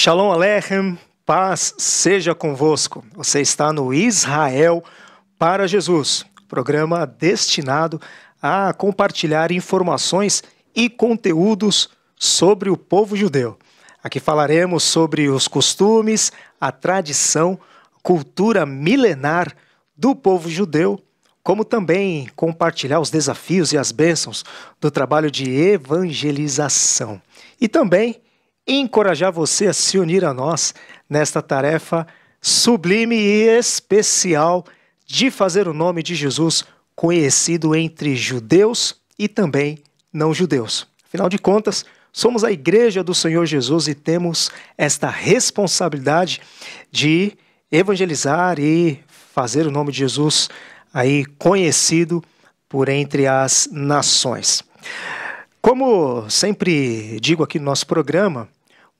Shalom Aleichem, paz seja convosco. Você está no Israel para Jesus, programa destinado a compartilhar informações e conteúdos sobre o povo judeu. Aqui falaremos sobre os costumes, a tradição, cultura milenar do povo judeu, como também compartilhar os desafios e as bênçãos do trabalho de evangelização. E também encorajar você a se unir a nós nesta tarefa sublime e especial de fazer o nome de Jesus conhecido entre judeus e também não judeus. Afinal de contas, somos a igreja do Senhor Jesus e temos esta responsabilidade de evangelizar e fazer o nome de Jesus aí conhecido por entre as nações. Como sempre digo aqui no nosso programa,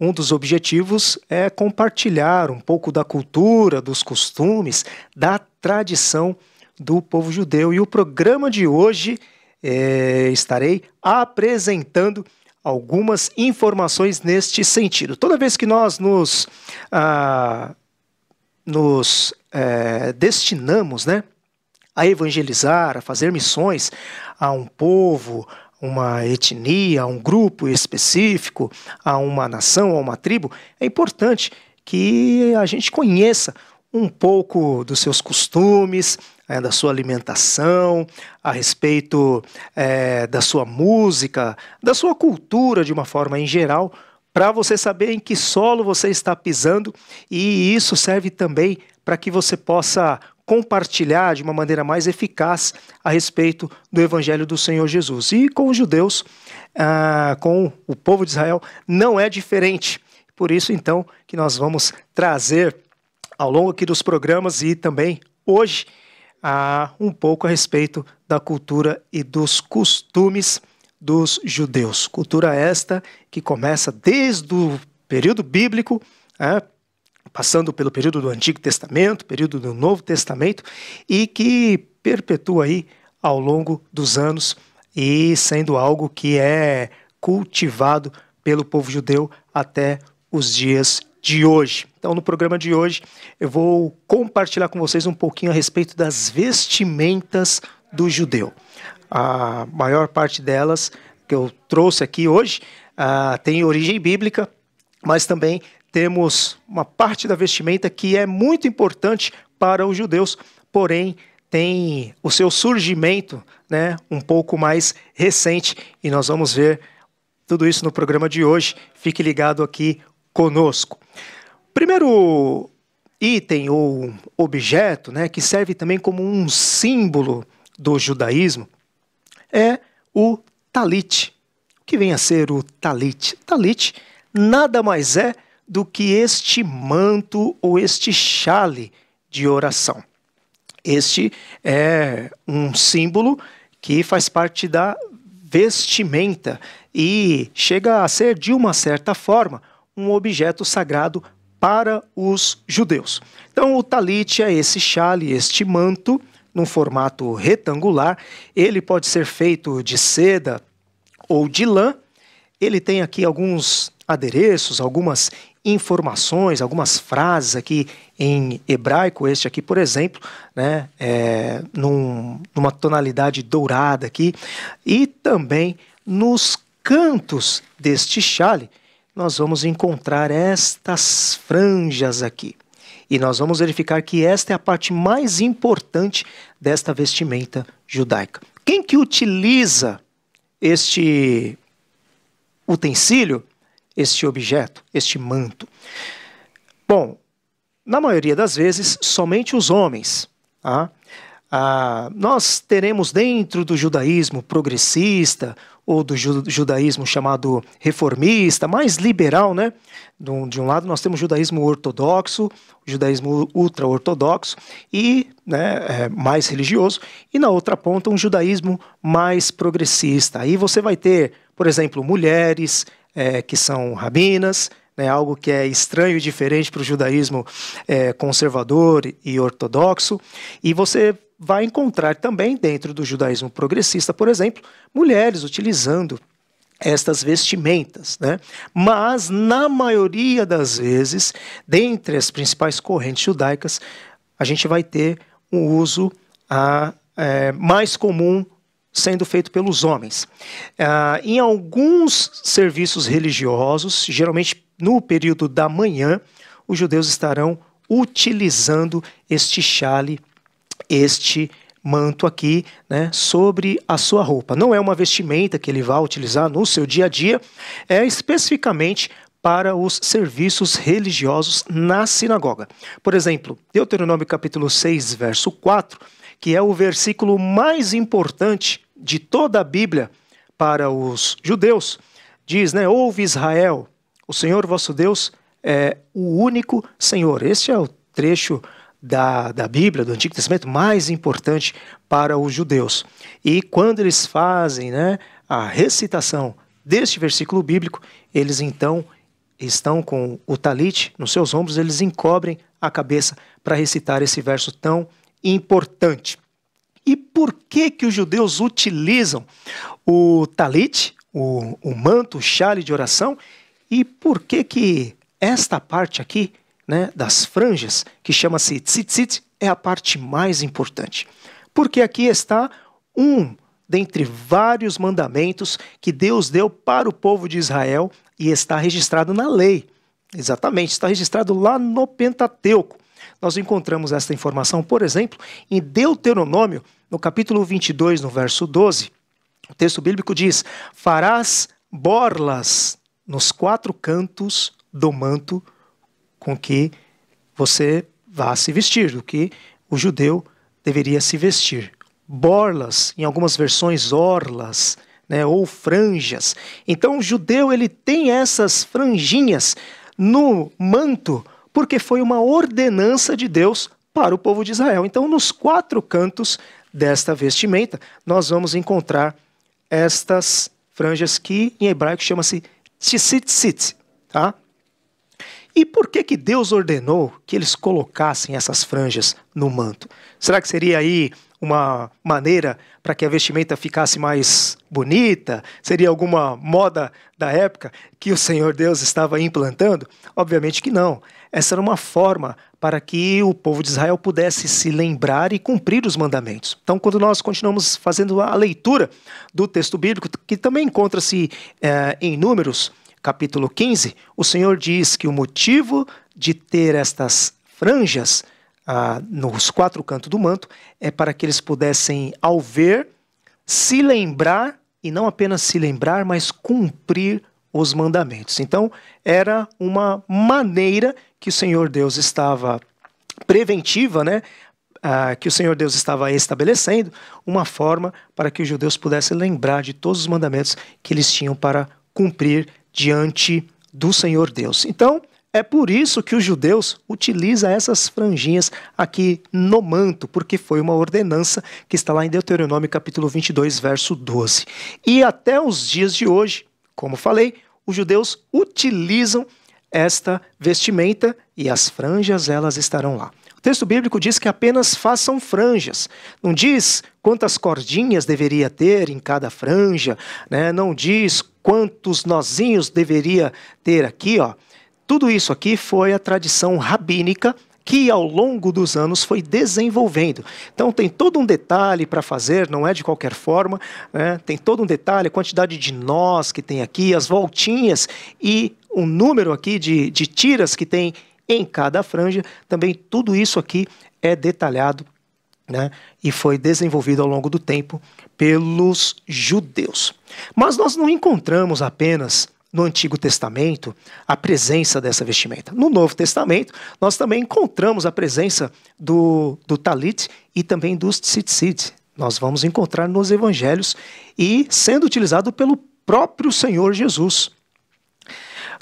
um dos objetivos é compartilhar um pouco da cultura, dos costumes, da tradição do povo judeu. E o programa de hoje é, estarei apresentando algumas informações neste sentido. Toda vez que nós nos, ah, nos é, destinamos né, a evangelizar, a fazer missões a um povo, uma etnia, a um grupo específico, a uma nação, a uma tribo, é importante que a gente conheça um pouco dos seus costumes, é, da sua alimentação, a respeito é, da sua música, da sua cultura de uma forma em geral, para você saber em que solo você está pisando e isso serve também para que você possa compartilhar de uma maneira mais eficaz a respeito do Evangelho do Senhor Jesus. E com os judeus, ah, com o povo de Israel, não é diferente. Por isso, então, que nós vamos trazer ao longo aqui dos programas e também hoje ah, um pouco a respeito da cultura e dos costumes dos judeus. Cultura esta que começa desde o período bíblico, ah, passando pelo período do Antigo Testamento, período do Novo Testamento, e que perpetua aí ao longo dos anos e sendo algo que é cultivado pelo povo judeu até os dias de hoje. Então, no programa de hoje, eu vou compartilhar com vocês um pouquinho a respeito das vestimentas do judeu. A maior parte delas que eu trouxe aqui hoje uh, tem origem bíblica, mas também temos uma parte da vestimenta que é muito importante para os judeus, porém tem o seu surgimento né, um pouco mais recente e nós vamos ver tudo isso no programa de hoje. Fique ligado aqui conosco. Primeiro item ou objeto né, que serve também como um símbolo do judaísmo é o talit. O que vem a ser o talit? Talit nada mais é do que este manto ou este chale de oração. Este é um símbolo que faz parte da vestimenta e chega a ser, de uma certa forma, um objeto sagrado para os judeus. Então, o talit é esse chale, este manto, num formato retangular. Ele pode ser feito de seda ou de lã. Ele tem aqui alguns adereços, algumas informações, algumas frases aqui em hebraico, este aqui, por exemplo, né, é, num, numa tonalidade dourada aqui, e também nos cantos deste chale, nós vamos encontrar estas franjas aqui. E nós vamos verificar que esta é a parte mais importante desta vestimenta judaica. Quem que utiliza este utensílio este objeto, este manto? Bom, na maioria das vezes, somente os homens. Tá? Ah, nós teremos dentro do judaísmo progressista ou do judaísmo chamado reformista, mais liberal, né? De um lado nós temos o judaísmo ortodoxo, o judaísmo ultra-ortodoxo e né, é, mais religioso, e na outra ponta um judaísmo mais progressista. Aí você vai ter, por exemplo, mulheres, é, que são rabinas, né, algo que é estranho e diferente para o judaísmo é, conservador e ortodoxo. E você vai encontrar também dentro do judaísmo progressista, por exemplo, mulheres utilizando estas vestimentas, né? Mas na maioria das vezes, dentre as principais correntes judaicas, a gente vai ter um uso a, é, mais comum sendo feito pelos homens. Ah, em alguns serviços religiosos, geralmente no período da manhã, os judeus estarão utilizando este chale, este manto aqui, né, sobre a sua roupa. Não é uma vestimenta que ele vai utilizar no seu dia a dia, é especificamente para os serviços religiosos na sinagoga. Por exemplo, Deuteronômio capítulo 6, verso 4, que é o versículo mais importante de toda a Bíblia para os judeus, diz, né, ouve Israel, o Senhor vosso Deus é o único Senhor. Este é o trecho da, da Bíblia, do Antigo Testamento, mais importante para os judeus. E quando eles fazem né, a recitação deste versículo bíblico, eles então estão com o talit nos seus ombros, eles encobrem a cabeça para recitar esse verso tão importante. E por que que os judeus utilizam o talit, o, o manto, o chale de oração? E por que que esta parte aqui né, das franjas, que chama-se tzitzit, é a parte mais importante. Porque aqui está um dentre vários mandamentos que Deus deu para o povo de Israel e está registrado na lei. Exatamente, está registrado lá no Pentateuco. Nós encontramos esta informação, por exemplo, em Deuteronômio, no capítulo 22, no verso 12. O texto bíblico diz: Farás borlas nos quatro cantos do manto com que você vá se vestir, do que o judeu deveria se vestir. Borlas, em algumas versões orlas, né, ou franjas. Então o judeu ele tem essas franjinhas no manto, porque foi uma ordenança de Deus para o povo de Israel. Então nos quatro cantos desta vestimenta nós vamos encontrar estas franjas que em hebraico chama-se tzitzit, tá? E por que, que Deus ordenou que eles colocassem essas franjas no manto? Será que seria aí uma maneira para que a vestimenta ficasse mais bonita? Seria alguma moda da época que o Senhor Deus estava implantando? Obviamente que não. Essa era uma forma para que o povo de Israel pudesse se lembrar e cumprir os mandamentos. Então, quando nós continuamos fazendo a leitura do texto bíblico, que também encontra-se é, em Números, capítulo 15, o Senhor diz que o motivo de ter estas franjas ah, nos quatro cantos do manto é para que eles pudessem, ao ver, se lembrar, e não apenas se lembrar, mas cumprir os mandamentos. Então, era uma maneira que o Senhor Deus estava preventiva, né? Ah, que o Senhor Deus estava estabelecendo, uma forma para que os judeus pudessem lembrar de todos os mandamentos que eles tinham para cumprir diante do Senhor Deus. Então, é por isso que os judeus utilizam essas franjinhas aqui no manto, porque foi uma ordenança que está lá em Deuteronômio capítulo 22, verso 12. E até os dias de hoje, como falei, os judeus utilizam esta vestimenta e as franjas elas estarão lá. O texto bíblico diz que apenas façam franjas. Não diz quantas cordinhas deveria ter em cada franja, né? não diz quantos nozinhos deveria ter aqui. Ó. Tudo isso aqui foi a tradição rabínica que ao longo dos anos foi desenvolvendo. Então tem todo um detalhe para fazer, não é de qualquer forma, né? tem todo um detalhe, a quantidade de nós que tem aqui, as voltinhas e o número aqui de, de tiras que tem em cada franja, também tudo isso aqui é detalhado né, e foi desenvolvido ao longo do tempo pelos judeus. Mas nós não encontramos apenas no Antigo Testamento a presença dessa vestimenta. No Novo Testamento, nós também encontramos a presença do, do talit e também dos tzitzit. Nós vamos encontrar nos evangelhos e sendo utilizado pelo próprio Senhor Jesus.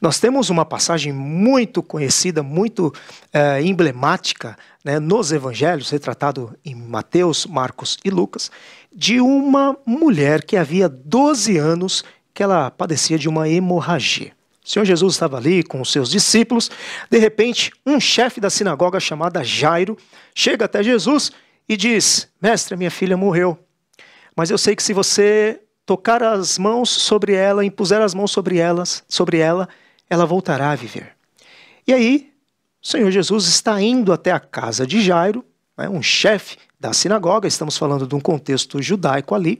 Nós temos uma passagem muito conhecida, muito é, emblemática né, nos evangelhos, retratado em Mateus, Marcos e Lucas, de uma mulher que havia 12 anos que ela padecia de uma hemorragia. O Senhor Jesus estava ali com os seus discípulos. De repente, um chefe da sinagoga chamado Jairo chega até Jesus e diz: Mestre, minha filha morreu. Mas eu sei que se você tocar as mãos sobre ela, impuser as mãos sobre elas, sobre ela, ela voltará a viver. E aí, o Senhor Jesus está indo até a casa de Jairo, né, um chefe da sinagoga, estamos falando de um contexto judaico ali,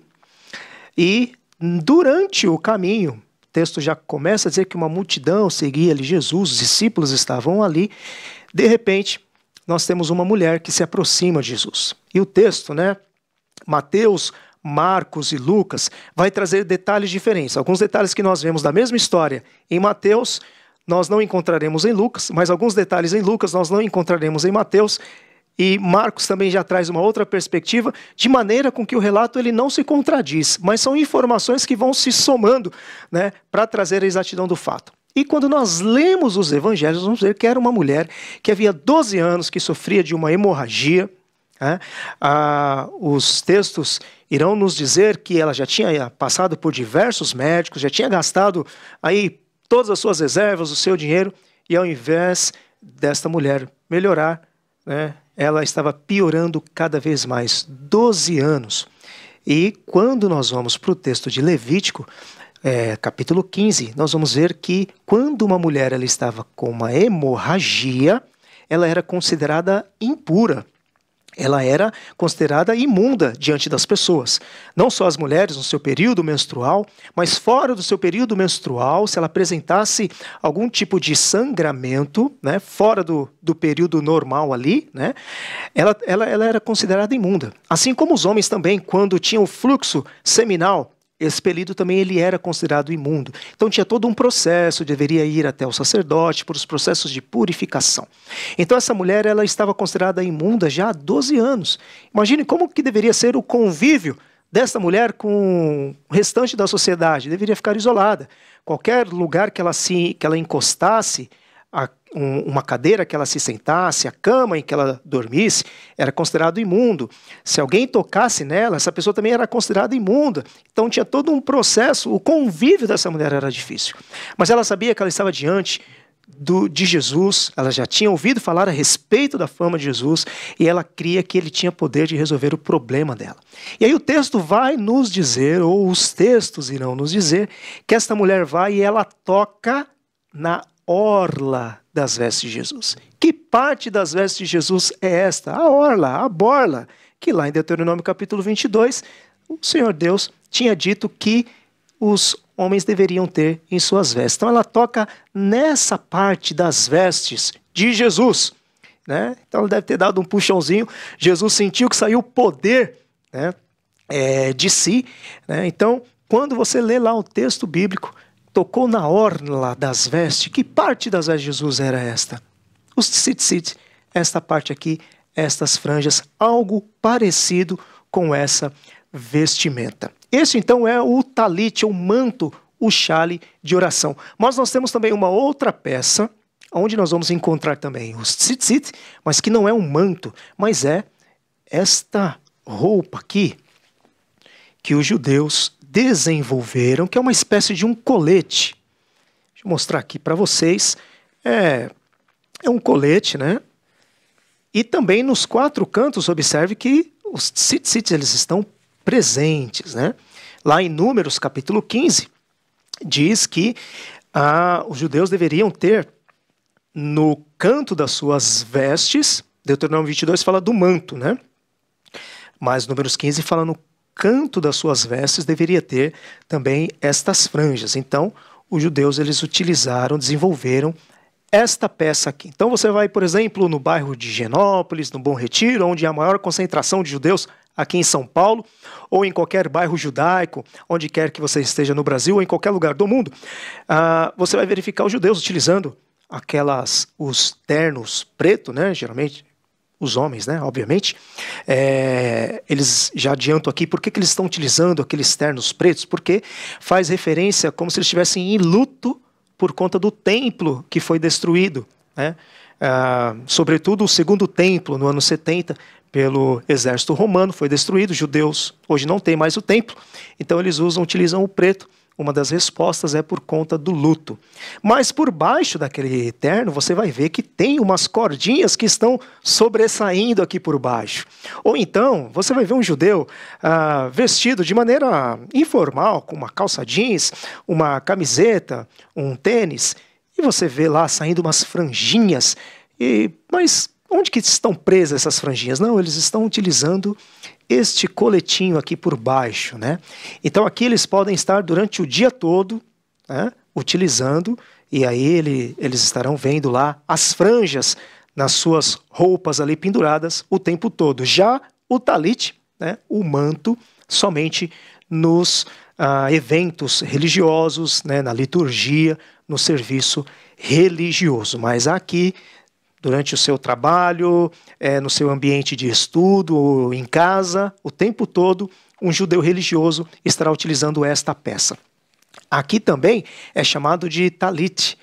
e durante o caminho, o texto já começa a dizer que uma multidão seguia ali Jesus, os discípulos estavam ali, de repente, nós temos uma mulher que se aproxima de Jesus. E o texto, né, Mateus, Marcos e Lucas, vai trazer detalhes diferentes. Alguns detalhes que nós vemos da mesma história em Mateus, nós não encontraremos em Lucas, mas alguns detalhes em Lucas nós não encontraremos em Mateus. E Marcos também já traz uma outra perspectiva, de maneira com que o relato ele não se contradiz, mas são informações que vão se somando né, para trazer a exatidão do fato. E quando nós lemos os evangelhos, vamos ver que era uma mulher que havia 12 anos, que sofria de uma hemorragia. Né? Ah, os textos irão nos dizer que ela já tinha passado por diversos médicos, já tinha gastado aí todas as suas reservas, o seu dinheiro, e ao invés desta mulher melhorar, né, ela estava piorando cada vez mais. 12 anos. E quando nós vamos para o texto de Levítico, é, capítulo 15, nós vamos ver que quando uma mulher ela estava com uma hemorragia, ela era considerada impura ela era considerada imunda diante das pessoas. Não só as mulheres no seu período menstrual, mas fora do seu período menstrual, se ela apresentasse algum tipo de sangramento, né, fora do, do período normal ali, né, ela, ela, ela era considerada imunda. Assim como os homens também, quando tinham o fluxo seminal, expelido também ele era considerado imundo. Então tinha todo um processo, deveria ir até o sacerdote por os processos de purificação. Então essa mulher ela estava considerada imunda já há 12 anos. Imagine como que deveria ser o convívio dessa mulher com o restante da sociedade. Deveria ficar isolada. Qualquer lugar que ela se que ela encostasse, a, um, uma cadeira que ela se sentasse, a cama em que ela dormisse, era considerado imundo. Se alguém tocasse nela, essa pessoa também era considerada imunda. Então tinha todo um processo, o convívio dessa mulher era difícil. Mas ela sabia que ela estava diante do, de Jesus, ela já tinha ouvido falar a respeito da fama de Jesus e ela cria que ele tinha poder de resolver o problema dela. E aí o texto vai nos dizer, ou os textos irão nos dizer, que esta mulher vai e ela toca na orla das vestes de Jesus. Que parte das vestes de Jesus é esta? A orla, a borla, que lá em Deuteronômio capítulo 22, o Senhor Deus tinha dito que os homens deveriam ter em suas vestes. Então ela toca nessa parte das vestes de Jesus. Né? Então ela deve ter dado um puxãozinho. Jesus sentiu que saiu o poder né, é, de si. Né? Então, quando você lê lá o texto bíblico, tocou na orla das vestes. Que parte das vestes de Jesus era esta? Os tzitzit, esta parte aqui, estas franjas, algo parecido com essa vestimenta. Esse então é o talit, o manto, o chale de oração. Mas nós temos também uma outra peça, onde nós vamos encontrar também os tzitzit, mas que não é um manto, mas é esta roupa aqui que os judeus desenvolveram, que é uma espécie de um colete. Deixa eu mostrar aqui para vocês. É, é um colete, né? E também nos quatro cantos, observe que os tzitzits eles estão presentes, né? Lá em Números, capítulo 15, diz que ah, os judeus deveriam ter no canto das suas vestes, Deuteronômio 22 fala do manto, né? Mas Números 15 fala no canto das suas vestes deveria ter também estas franjas. Então, os judeus eles utilizaram, desenvolveram esta peça aqui. Então você vai, por exemplo, no bairro de Genópolis, no Bom Retiro, onde há a maior concentração de judeus aqui em São Paulo, ou em qualquer bairro judaico, onde quer que você esteja no Brasil ou em qualquer lugar do mundo, uh, você vai verificar os judeus utilizando aquelas os ternos preto, né, geralmente os homens, né, obviamente, é, eles já adianto aqui por que, que eles estão utilizando aqueles ternos pretos, porque faz referência como se eles estivessem em luto por conta do templo que foi destruído, né? Ah, sobretudo o segundo templo, no ano 70, pelo exército romano, foi destruído, judeus hoje não têm mais o templo, então eles usam, utilizam o preto uma das respostas é por conta do luto. Mas por baixo daquele terno, você vai ver que tem umas cordinhas que estão sobressaindo aqui por baixo. Ou então, você vai ver um judeu ah, vestido de maneira informal, com uma calça jeans, uma camiseta, um tênis, e você vê lá saindo umas franjinhas. E, mas onde que estão presas essas franjinhas? Não, eles estão utilizando este coletinho aqui por baixo, né? Então aqui eles podem estar durante o dia todo, né, utilizando, e aí ele, eles estarão vendo lá as franjas nas suas roupas ali penduradas o tempo todo. Já o talit, né, o manto, somente nos ah, eventos religiosos, né, na liturgia, no serviço religioso. Mas aqui durante o seu trabalho, é, no seu ambiente de estudo, em casa, o tempo todo, um judeu religioso estará utilizando esta peça. Aqui também é chamado de talit,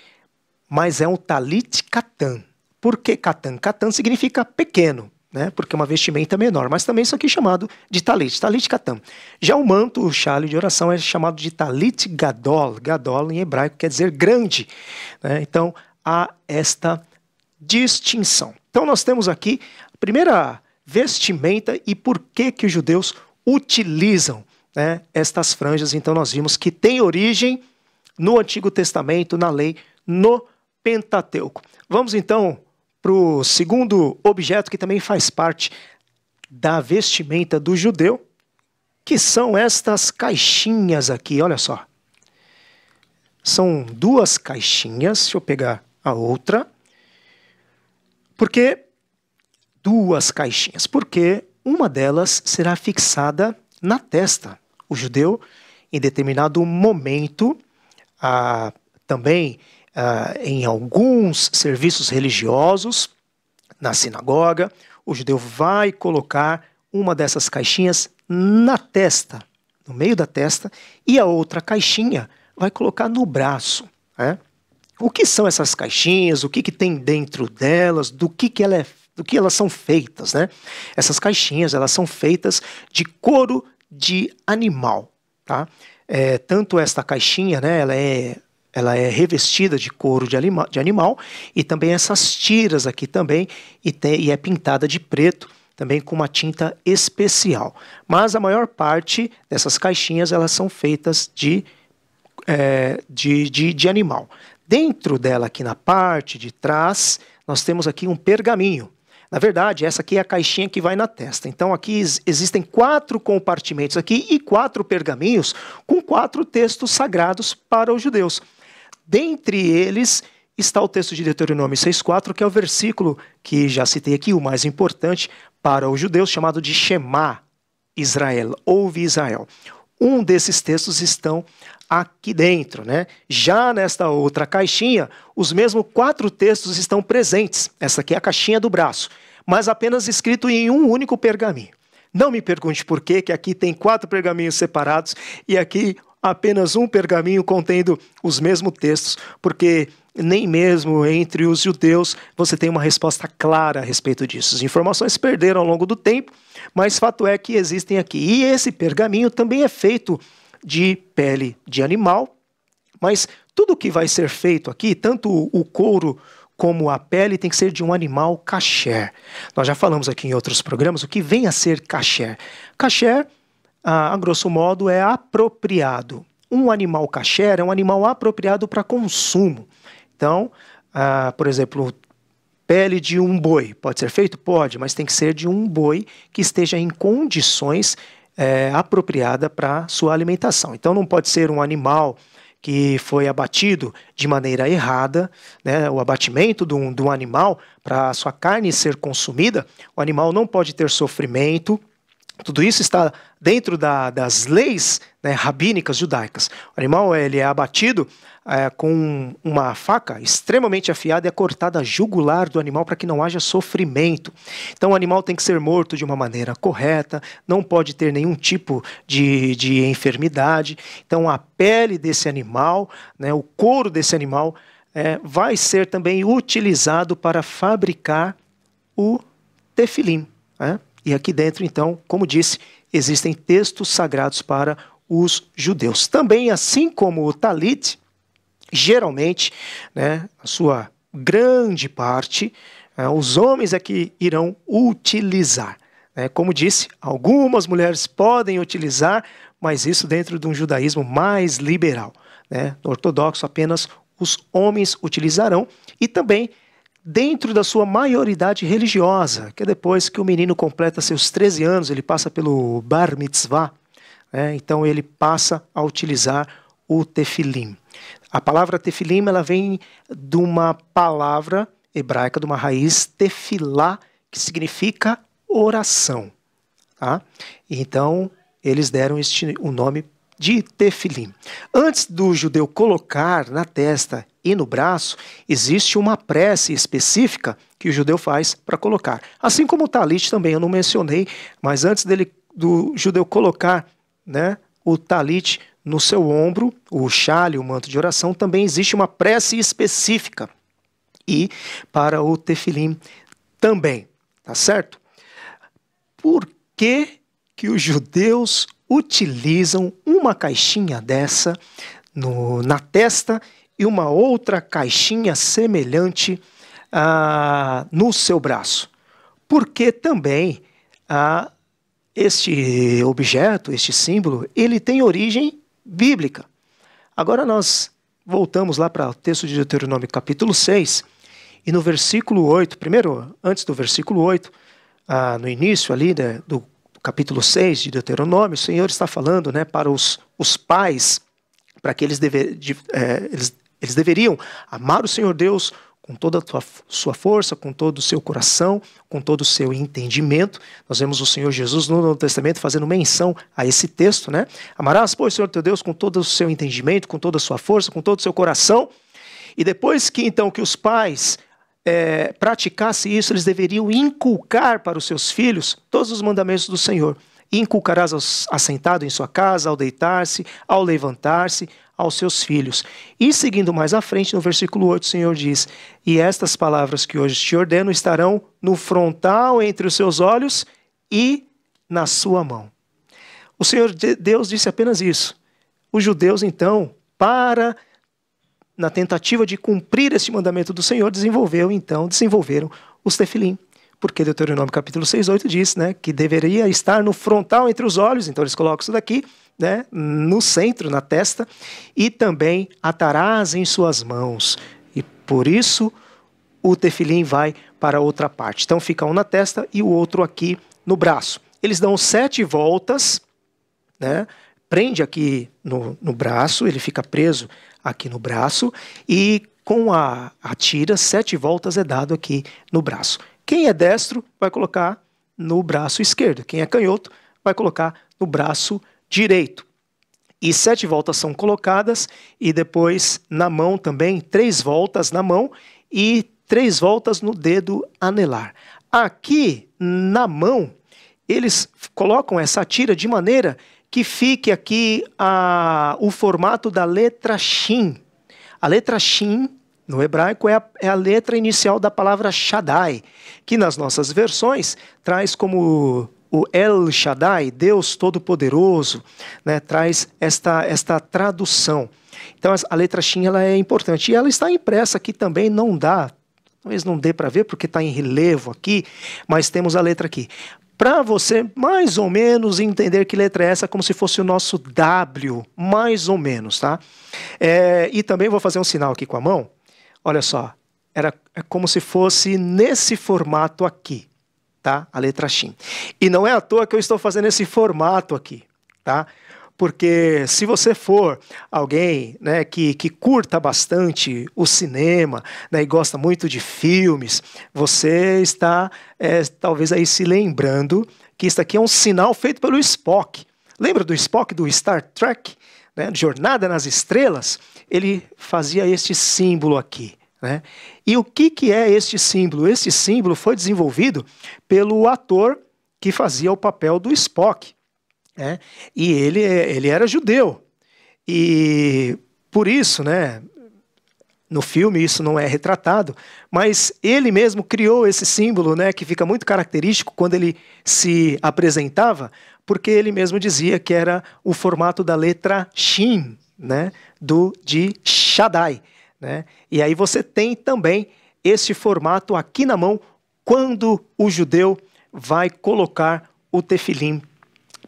mas é um talit katan. Por que katan? Katan significa pequeno, né? porque é uma vestimenta menor, mas também isso aqui é chamado de talit, talit katan. Já o manto, o chale de oração, é chamado de talit gadol, gadol em hebraico quer dizer grande. Né? Então, há esta distinção. Então nós temos aqui a primeira vestimenta e por que que os judeus utilizam né, estas franjas. Então nós vimos que tem origem no Antigo Testamento, na lei, no Pentateuco. Vamos então para o segundo objeto que também faz parte da vestimenta do judeu, que são estas caixinhas aqui, olha só. São duas caixinhas, deixa eu pegar a outra. Por que duas caixinhas? Porque uma delas será fixada na testa. O judeu, em determinado momento, ah, também ah, em alguns serviços religiosos, na sinagoga, o judeu vai colocar uma dessas caixinhas na testa, no meio da testa, e a outra caixinha vai colocar no braço. Né? O que são essas caixinhas? O que, que tem dentro delas? Do que, que ela é, do que elas são feitas, né? Essas caixinhas elas são feitas de couro de animal, tá? É, tanto esta caixinha, né? Ela é ela é revestida de couro de, anima, de animal e também essas tiras aqui também e, e é pintada de preto também com uma tinta especial. Mas a maior parte dessas caixinhas elas são feitas de, é, de, de, de animal. Dentro dela, aqui na parte de trás, nós temos aqui um pergaminho. Na verdade, essa aqui é a caixinha que vai na testa. Então, aqui existem quatro compartimentos aqui e quatro pergaminhos com quatro textos sagrados para os judeus. Dentre eles está o texto de Deuteronômio 6,4, que é o versículo que já citei aqui, o mais importante para os judeus, chamado de Shema Israel, ouve Israel. Um desses textos estão aqui dentro. Né? Já nesta outra caixinha, os mesmos quatro textos estão presentes. Essa aqui é a caixinha do braço, mas apenas escrito em um único pergaminho. Não me pergunte por quê, que aqui tem quatro pergaminhos separados e aqui apenas um pergaminho contendo os mesmos textos, porque nem mesmo entre os judeus você tem uma resposta clara a respeito disso. As informações perderam ao longo do tempo, mas fato é que existem aqui. E esse pergaminho também é feito de pele de animal, mas tudo que vai ser feito aqui, tanto o couro como a pele, tem que ser de um animal kasher. Nós já falamos aqui em outros programas o que vem a ser kasher. Kasher, a, a grosso modo, é apropriado. Um animal kasher é um animal apropriado para consumo. Então, por exemplo, pele de um boi pode ser feito? Pode, mas tem que ser de um boi que esteja em condições é, apropriada para sua alimentação. Então não pode ser um animal que foi abatido de maneira errada, né? o abatimento de um, de um animal para sua carne ser consumida, o animal não pode ter sofrimento, tudo isso está dentro da, das leis né, rabínicas judaicas. O animal ele é abatido é, com uma faca extremamente afiada e é cortada a jugular do animal para que não haja sofrimento. Então o animal tem que ser morto de uma maneira correta, não pode ter nenhum tipo de, de enfermidade. Então a pele desse animal, né, o couro desse animal, é, vai ser também utilizado para fabricar o tefilim. Né? E aqui dentro, então, como disse, existem textos sagrados para os judeus. Também, assim como o talit, geralmente, né, a sua grande parte, é, os homens é que irão utilizar. Né? Como disse, algumas mulheres podem utilizar, mas isso dentro de um judaísmo mais liberal. Né? No ortodoxo, apenas os homens utilizarão e também dentro da sua maioridade religiosa, que é depois que o menino completa seus 13 anos, ele passa pelo bar mitzvah, né? então ele passa a utilizar o tefilim. A palavra tefilim ela vem de uma palavra hebraica, de uma raiz tefilá, que significa oração. Tá? Então, eles deram este, o nome de tefilim. Antes do judeu colocar na testa e no braço, existe uma prece específica que o judeu faz para colocar. Assim como o talit também, eu não mencionei, mas antes dele do judeu colocar né, o talit no seu ombro, o chale, o manto de oração, também existe uma prece específica. E para o tefilim também, tá certo? Por que que os judeus utilizam uma caixinha dessa no, na testa e uma outra caixinha semelhante ah, no seu braço. Porque também ah, este objeto, este símbolo, ele tem origem bíblica. Agora nós voltamos lá para o texto de Deuteronômio capítulo 6, e no versículo 8, primeiro, antes do versículo 8, ah, no início ali né, do capítulo 6 de Deuteronômio, o Senhor está falando né, para os, os pais, para que eles, deve, de, é, eles, eles deveriam amar o Senhor Deus com toda a sua, sua força, com todo o seu coração, com todo o seu entendimento. Nós vemos o Senhor Jesus no Novo Testamento fazendo menção a esse texto, né? Amarás, pois, Senhor teu Deus com todo o seu entendimento, com toda a sua força, com todo o seu coração. E depois que então que os pais é, praticasse isso, eles deveriam inculcar para os seus filhos todos os mandamentos do Senhor. inculcarás assentado em sua casa, ao deitar-se, ao levantar-se, aos seus filhos. E seguindo mais à frente, no versículo 8, o Senhor diz: E estas palavras que hoje te ordeno estarão no frontal entre os seus olhos e na sua mão. O Senhor Deus disse apenas isso. Os judeus, então, para na tentativa de cumprir este mandamento do Senhor, desenvolveu então, desenvolveram os tefilim. Porque Deuteronômio capítulo 6, 8 diz né, que deveria estar no frontal entre os olhos, então eles colocam isso daqui, né, no centro, na testa, e também atarás em suas mãos. E por isso o tefilim vai para outra parte. Então fica um na testa e o outro aqui no braço. Eles dão sete voltas, né, prende aqui no, no braço, ele fica preso aqui no braço e com a, a tira, sete voltas é dado aqui no braço. Quem é destro vai colocar no braço esquerdo, quem é canhoto vai colocar no braço direito. E sete voltas são colocadas, e depois na mão também, três voltas na mão e três voltas no dedo anelar. Aqui na mão, eles colocam essa tira de maneira que fique aqui a, o formato da letra Shin. A letra Shin, no hebraico, é a, é a letra inicial da palavra Shaddai, que nas nossas versões traz como o El Shaddai, Deus Todo-Poderoso, né, traz esta, esta tradução. Então a letra Shin ela é importante. E ela está impressa aqui também, não dá, talvez não dê para ver porque está em relevo aqui, mas temos a letra aqui para você mais ou menos entender que letra é essa, como se fosse o nosso W, mais ou menos, tá? É, e também vou fazer um sinal aqui com a mão. Olha só, era é como se fosse nesse formato aqui, tá? A letra X. E não é à toa que eu estou fazendo esse formato aqui, tá? Porque se você for alguém né, que, que curta bastante o cinema né, e gosta muito de filmes, você está é, talvez aí se lembrando que isso aqui é um sinal feito pelo Spock. Lembra do Spock do Star Trek? Né, Jornada nas Estrelas? Ele fazia este símbolo aqui. Né? E o que, que é este símbolo? Este símbolo foi desenvolvido pelo ator que fazia o papel do Spock. Né? E ele, ele era judeu. E por isso, né, no filme isso não é retratado, mas ele mesmo criou esse símbolo, né, que fica muito característico quando ele se apresentava porque ele mesmo dizia que era o formato da letra Shin, né, do de Shaddai, né? E aí você tem também esse formato aqui na mão quando o judeu vai colocar o tefilim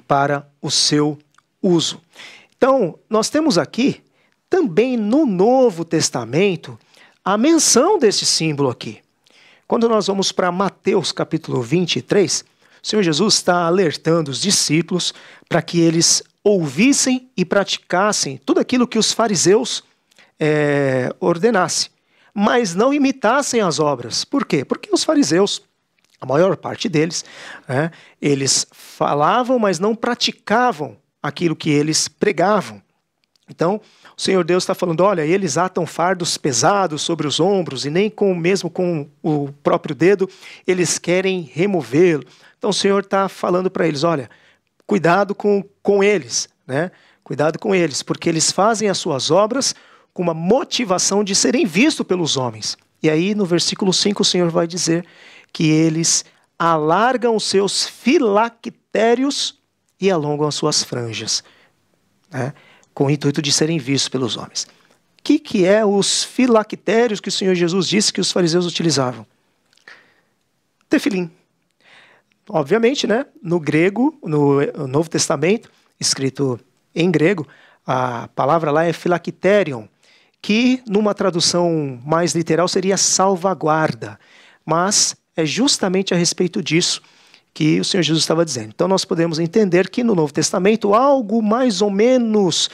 para o seu uso. Então, nós temos aqui também no Novo Testamento a menção desse símbolo aqui. Quando nós vamos para Mateus capítulo 23, o Senhor Jesus está alertando os discípulos para que eles ouvissem e praticassem tudo aquilo que os fariseus é, ordenassem, mas não imitassem as obras. Por quê? Porque os fariseus, a maior parte deles, né, eles falavam, mas não praticavam aquilo que eles pregavam. Então, o Senhor Deus está falando: olha, eles atam fardos pesados sobre os ombros e nem com mesmo com o próprio dedo eles querem removê-lo. Então, o Senhor está falando para eles: olha, cuidado com, com eles, né? Cuidado com eles, porque eles fazem as suas obras com uma motivação de serem vistos pelos homens. E aí, no versículo 5, o Senhor vai dizer que eles alargam os seus filactérios e alongam as suas franjas. Né? com o intuito de serem vistos pelos homens. O que, que é os filactérios que o Senhor Jesus disse que os fariseus utilizavam? Tefilim. Obviamente, né, no grego, no Novo Testamento, escrito em grego, a palavra lá é filacterion, que numa tradução mais literal seria salvaguarda, mas é justamente a respeito disso que o Senhor Jesus estava dizendo. Então nós podemos entender que no Novo Testamento algo mais ou menos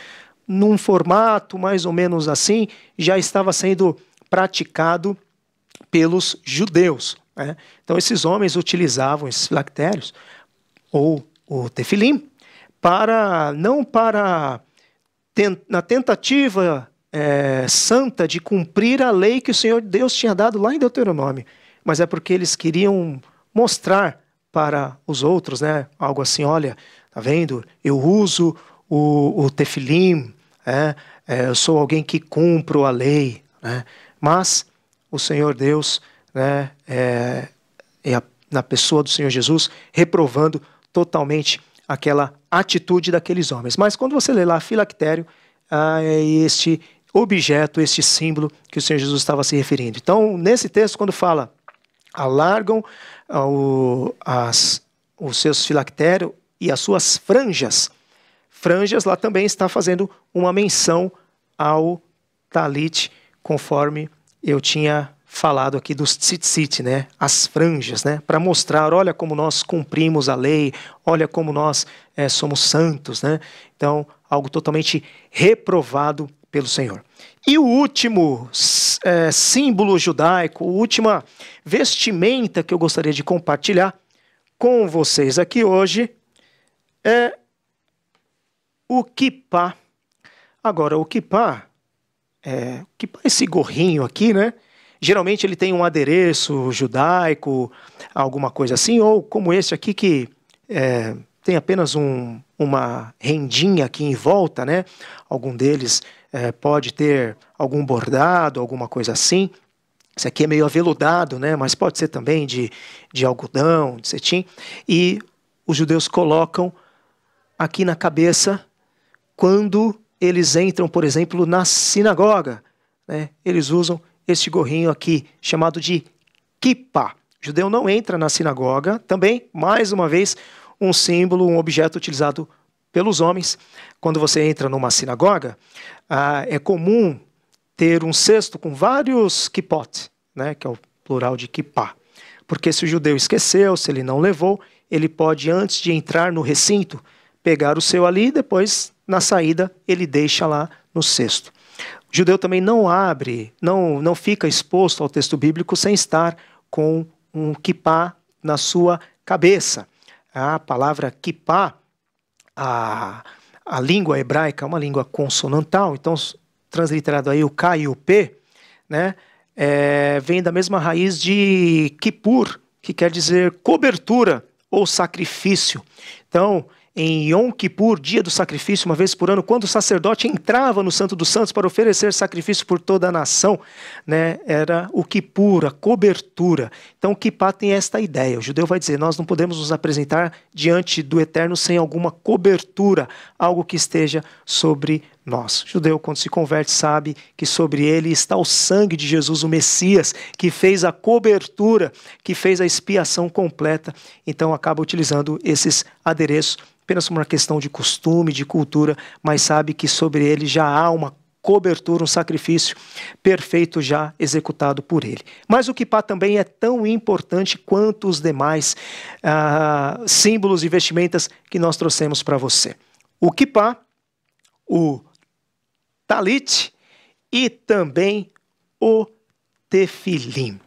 num formato mais ou menos assim já estava sendo praticado pelos judeus. Né? Então esses homens utilizavam esses filactérios ou o tefilim para não para na tentativa é, santa de cumprir a lei que o Senhor Deus tinha dado lá em Deuteronômio, mas é porque eles queriam mostrar para os outros, né? Algo assim, olha, tá vendo? Eu uso o, o tefilim, é, é, eu sou alguém que cumpro a lei, né? Mas o Senhor Deus, né? É, é a, na pessoa do Senhor Jesus, reprovando totalmente aquela atitude daqueles homens. Mas quando você lê lá filactério, ah, é este objeto, este símbolo que o Senhor Jesus estava se referindo. Então, nesse texto, quando fala alargam o, as, os seus filactérios e as suas franjas. Franjas lá também está fazendo uma menção ao talit, conforme eu tinha falado aqui dos tzitzit, né? As franjas, né? Para mostrar, olha como nós cumprimos a lei, olha como nós é, somos santos, né? Então, algo totalmente reprovado pelo Senhor. E o último é, símbolo judaico, a última vestimenta que eu gostaria de compartilhar com vocês aqui hoje é o kippah. Agora, o kippah, é, kippah, esse gorrinho aqui, né? Geralmente ele tem um adereço judaico, alguma coisa assim, ou como esse aqui que é, tem apenas um, uma rendinha aqui em volta, né? Algum deles é, pode ter algum bordado, alguma coisa assim. Esse aqui é meio aveludado, né? Mas pode ser também de, de algodão, de cetim. E os judeus colocam aqui na cabeça quando eles entram, por exemplo, na sinagoga. Né? Eles usam este gorrinho aqui, chamado de kippah. O judeu não entra na sinagoga, também, mais uma vez, um símbolo, um objeto utilizado pelos homens. Quando você entra numa sinagoga, ah, é comum ter um cesto com vários kippot, né, que é o plural de kippah. Porque se o judeu esqueceu, se ele não levou, ele pode, antes de entrar no recinto, pegar o seu ali e depois, na saída, ele deixa lá no cesto. O judeu também não abre, não, não fica exposto ao texto bíblico sem estar com um kippah na sua cabeça. A palavra kippah, a, a língua hebraica é uma língua consonantal, então transliterado aí o K e o P, né, é, vem da mesma raiz de kippur, que quer dizer cobertura ou sacrifício. Então, em Yom Kippur, dia do sacrifício, uma vez por ano, quando o sacerdote entrava no Santo dos Santos para oferecer sacrifício por toda a nação, né, era o Kippur, a cobertura. Então o Kippá tem esta ideia. O judeu vai dizer: nós não podemos nos apresentar diante do Eterno sem alguma cobertura, algo que esteja sobre nós. Judeu, quando se converte, sabe que sobre ele está o sangue de Jesus, o Messias, que fez a cobertura, que fez a expiação completa. Então acaba utilizando esses adereços apenas uma questão de costume, de cultura, mas sabe que sobre ele já há uma cobertura, um sacrifício perfeito já executado por ele. Mas o kippah também é tão importante quanto os demais ah, símbolos e vestimentas que nós trouxemos para você. O kippah, o talit e também o tefilim.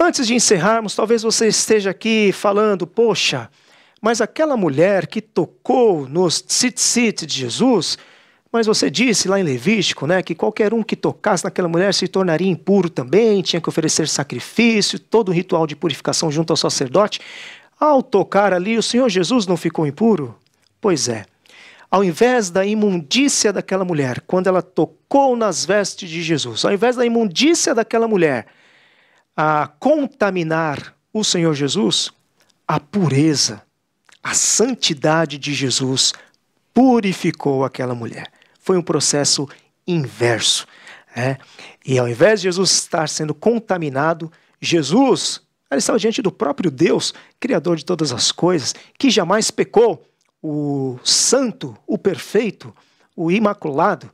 Antes de encerrarmos, talvez você esteja aqui falando, poxa, mas aquela mulher que tocou nos tzitzit de Jesus, mas você disse lá em Levítico, né, que qualquer um que tocasse naquela mulher se tornaria impuro também, tinha que oferecer sacrifício, todo o ritual de purificação junto ao sacerdote. Ao tocar ali, o Senhor Jesus não ficou impuro? Pois é. Ao invés da imundícia daquela mulher, quando ela tocou nas vestes de Jesus, ao invés da imundícia daquela mulher a contaminar o Senhor Jesus, a pureza a santidade de Jesus purificou aquela mulher. Foi um processo inverso. É? E ao invés de Jesus estar sendo contaminado, Jesus ele estava diante do próprio Deus, Criador de todas as coisas, que jamais pecou, o santo, o perfeito, o imaculado.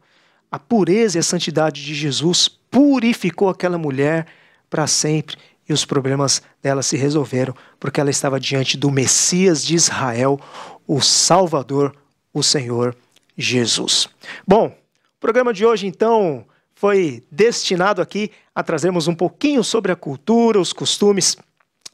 A pureza e a santidade de Jesus purificou aquela mulher para sempre e os problemas dela se resolveram, porque ela estava diante do Messias de Israel, o Salvador, o Senhor Jesus. Bom, o programa de hoje então foi destinado aqui a trazermos um pouquinho sobre a cultura, os costumes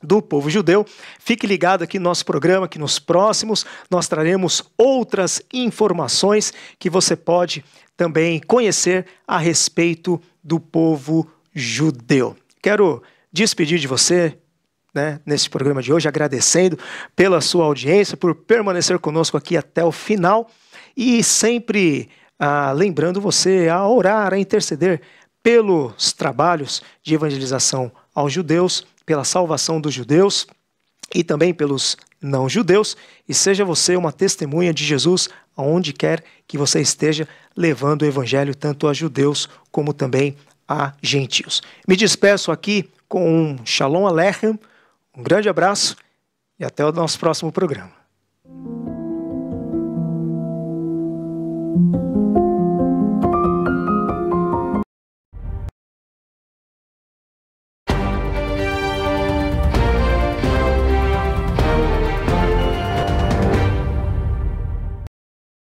do povo judeu. Fique ligado aqui no nosso programa, que nos próximos nós traremos outras informações que você pode também conhecer a respeito do povo judeu. Quero despedir de você né, nesse programa de hoje, agradecendo pela sua audiência, por permanecer conosco aqui até o final e sempre ah, lembrando você a orar, a interceder pelos trabalhos de evangelização aos judeus, pela salvação dos judeus e também pelos não judeus, e seja você uma testemunha de Jesus aonde quer que você esteja levando o evangelho tanto a judeus como também a gentios. Me despeço aqui com um Shalom Aleichem, um grande abraço e até o nosso próximo programa.